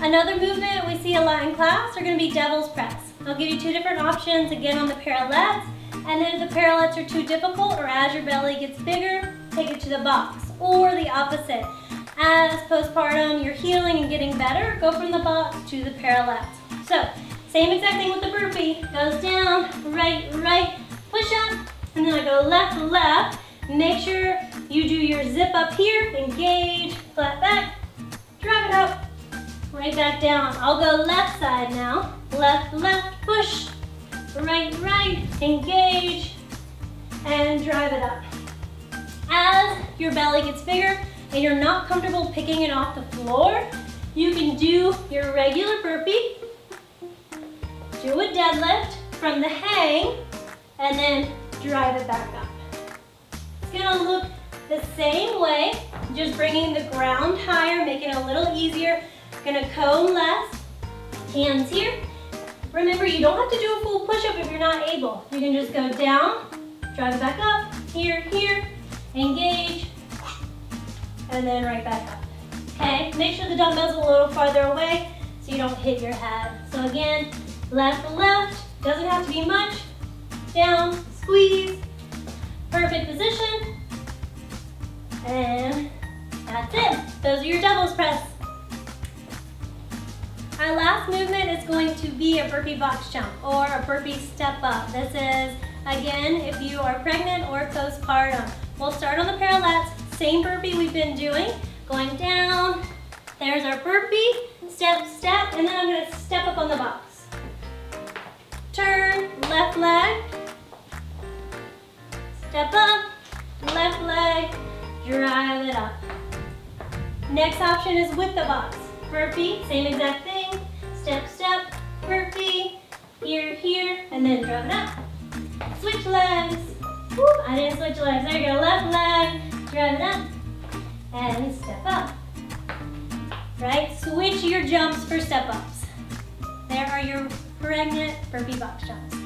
Another movement we see a lot in class are gonna be devil's press. I'll give you two different options, again on the parallettes, and then if the parallettes are too difficult or as your belly gets bigger, take it to the box, or the opposite. As postpartum, you're healing and getting better, go from the box to the parallettes. So, same exact thing with the burpee. Goes down, right, right, push up, and then I go left, left. Make sure you do your zip up here, engage, flat back, back down. I'll go left side now. Left, left, push, right, right, engage, and drive it up. As your belly gets bigger and you're not comfortable picking it off the floor, you can do your regular burpee, do a deadlift from the hang, and then drive it back up. It's gonna look the same way, just bringing the ground higher, making it a little easier. Gonna cone less, hands here. Remember, you don't have to do a full push-up if you're not able. You can just go down, drive it back up, here, here, engage, and then right back up. Okay, make sure the dumbbell's are a little farther away so you don't hit your head. So again, left, left, doesn't have to be much. Down, squeeze, perfect position. And that's it. Those are your devil's press. Our last movement is going to be a burpee box jump or a burpee step up. This is, again, if you are pregnant or postpartum. We'll start on the parallettes, same burpee we've been doing, going down. There's our burpee, step, step, and then I'm gonna step up on the box. Turn, left leg, step up, left leg, drive it up. Next option is with the box. Burpee, same exact thing. Step, step, burpee, here, here, and then drive it up. Switch legs. Woo, I didn't switch legs. There you go. Left leg, drive it up, and step up. Right? Switch your jumps for step ups. There are your pregnant burpee box jumps.